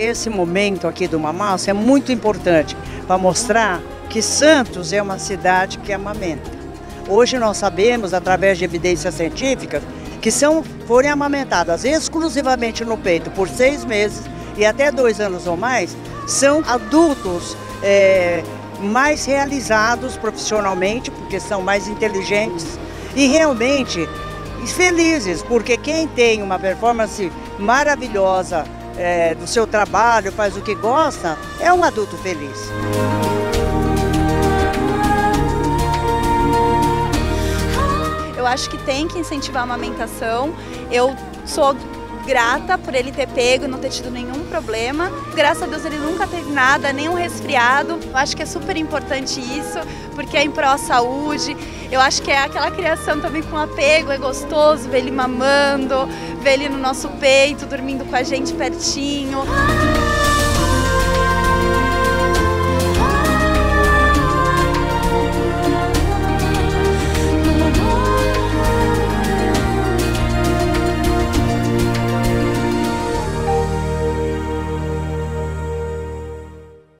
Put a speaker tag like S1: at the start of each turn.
S1: esse momento aqui do Mamaus é muito importante para mostrar que Santos é uma cidade que amamenta. Hoje nós sabemos, através de evidências científicas, que são, forem amamentadas exclusivamente no peito por seis meses e até dois anos ou mais, são adultos é, mais realizados profissionalmente, porque são mais inteligentes e realmente felizes, porque quem tem uma performance maravilhosa é, do seu trabalho, faz o que gosta, é um adulto feliz.
S2: Eu acho que tem que incentivar a amamentação. Eu sou grata por ele ter pego, não ter tido nenhum problema. Graças a Deus ele nunca teve nada, nenhum resfriado. Eu acho que é super importante isso, porque é em pró-saúde. Eu acho que é aquela criação também com apego, é gostoso ver ele mamando, ver ele no nosso peito, dormindo com a gente pertinho.